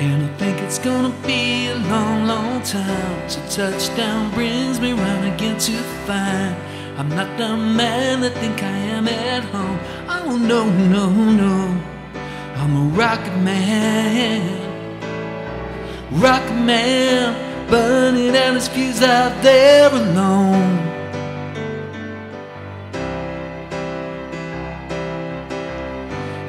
And I think it's gonna be a long, long time till touchdown brings me round again to find I'm not the man that think I am at home. Oh no, no, no, I'm a rocket man, rocket man, burning out his fuse out there alone.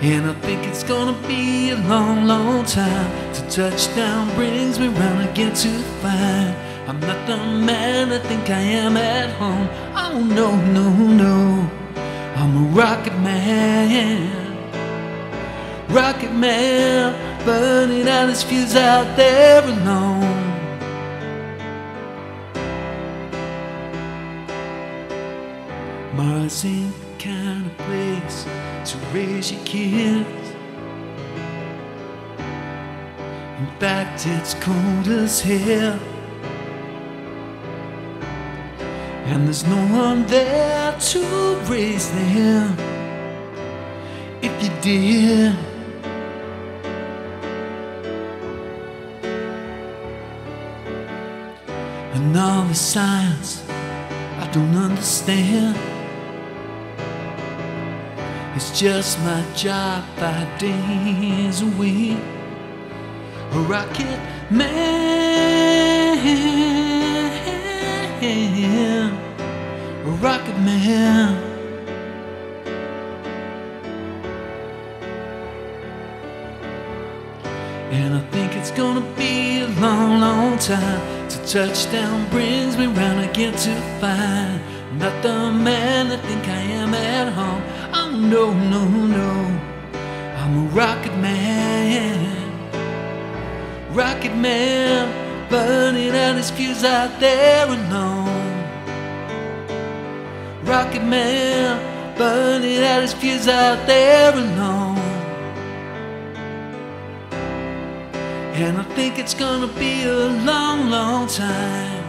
And I think it's gonna be a long, long time. Till touchdown brings me round again to find I'm not the man I think I am at home. Oh no, no, no. I'm a rocket man. Rocket man Burning out his fuse out there alone. Mars the kind of place to raise your kids. In fact, it's cold as hell. And there's no one there to raise them if you did. And all the science I don't understand. It's just my job five days a week. A rocket man, a rocket man. And I think it's gonna be a long, long time touchdown brings me round again to find not the man I think I am at home. Oh no, no, no, I'm a rocket man, rocket man, burning out his fuse out there alone. Rocket man, burning out his fuse out there alone. And I think it's gonna be a long, long time.